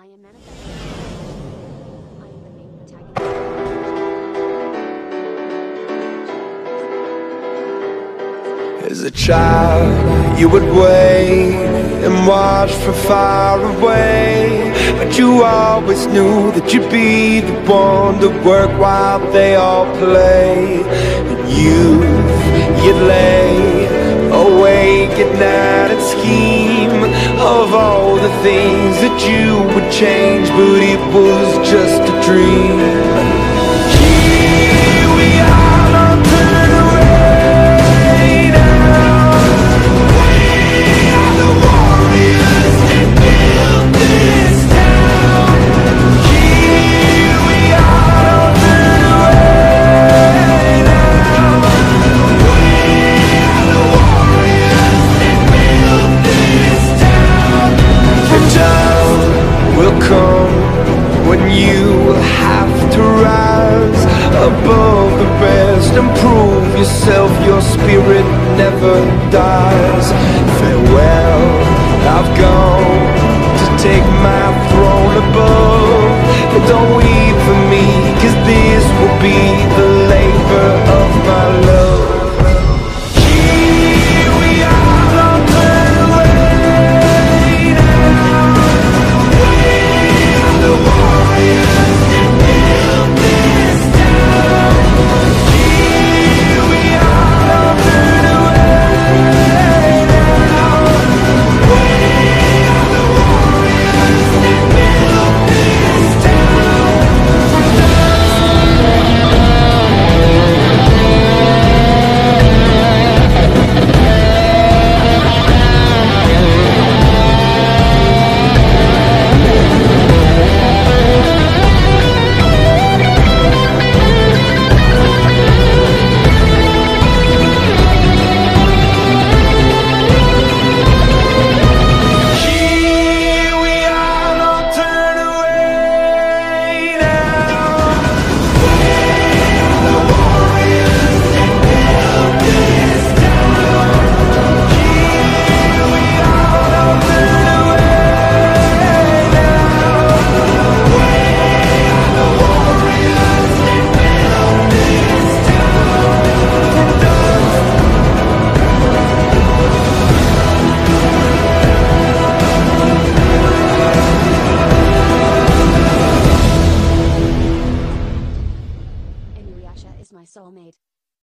I am manifesting. As a child, you would wait and watch from far away. But you always knew that you'd be the one to work while they all play. And youth, you'd lay awake at night things that you would change, but it was just a dream. Rise above the rest and prove yourself. Your spirit never dies. Farewell, I've gone to take my throne above. But don't weep for me, cause this will be made,